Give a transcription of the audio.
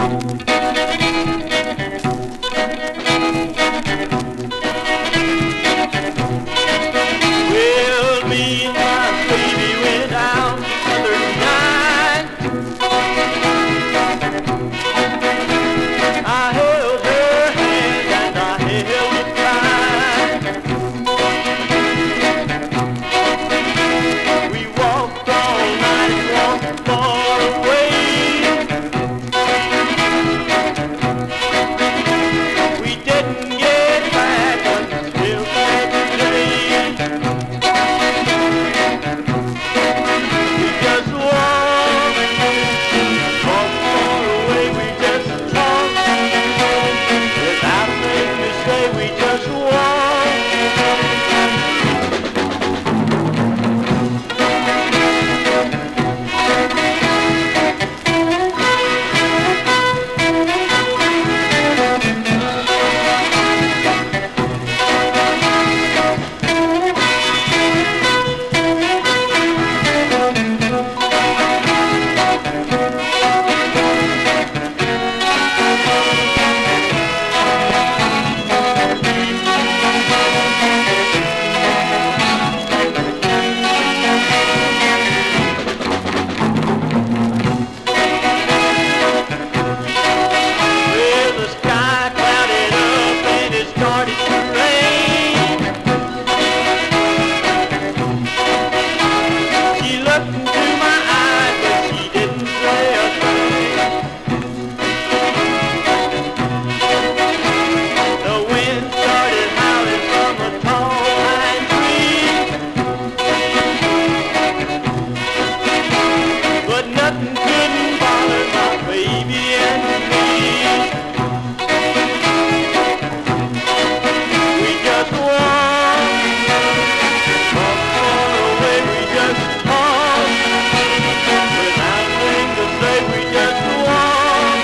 Thank nothing couldn't bother my baby and me. We just walk, walk away, we just talk. There's nothing to say, we just walk.